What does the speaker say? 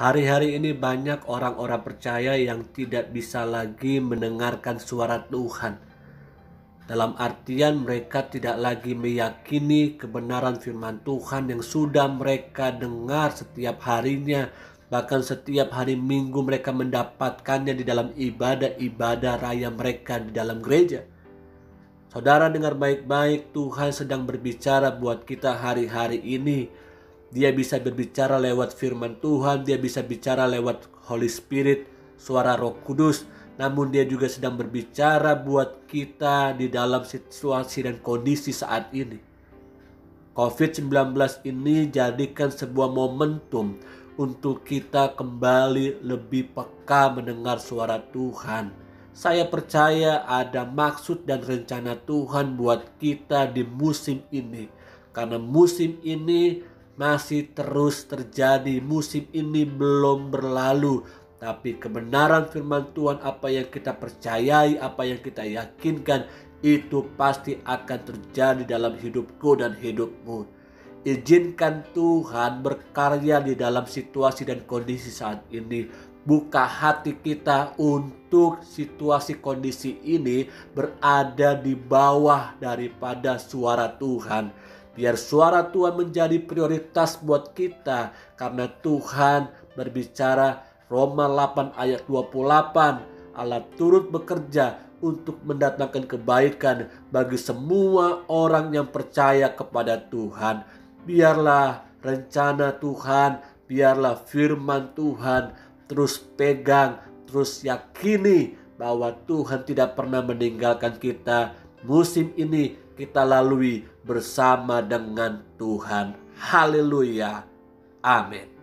Hari-hari ini banyak orang-orang percaya yang tidak bisa lagi mendengarkan suara Tuhan. Dalam artian mereka tidak lagi meyakini kebenaran firman Tuhan yang sudah mereka dengar setiap harinya. Bahkan setiap hari minggu mereka mendapatkannya di dalam ibadah-ibadah raya mereka di dalam gereja. Saudara dengar baik-baik Tuhan sedang berbicara buat kita hari-hari ini dia bisa berbicara lewat firman Tuhan, dia bisa bicara lewat Holy Spirit, suara Roh Kudus, namun dia juga sedang berbicara buat kita di dalam situasi dan kondisi saat ini. COVID-19 ini jadikan sebuah momentum untuk kita kembali lebih peka mendengar suara Tuhan. Saya percaya ada maksud dan rencana Tuhan buat kita di musim ini. Karena musim ini masih terus terjadi. Musim ini belum berlalu, tapi kebenaran firman Tuhan apa yang kita percayai, apa yang kita yakinkan itu pasti akan terjadi dalam hidupku dan hidupmu. Izinkan Tuhan berkarya di dalam situasi dan kondisi saat ini. Buka hati kita untuk situasi kondisi ini berada di bawah daripada suara Tuhan Biar suara Tuhan menjadi prioritas buat kita karena Tuhan berbicara Roma 8 ayat 28 Allah turut bekerja untuk mendatangkan kebaikan bagi semua orang yang percaya kepada Tuhan. Biarlah rencana Tuhan, biarlah firman Tuhan terus pegang, terus yakini bahwa Tuhan tidak pernah meninggalkan kita. Musim ini kita lalui bersama dengan Tuhan. Haleluya. Amin.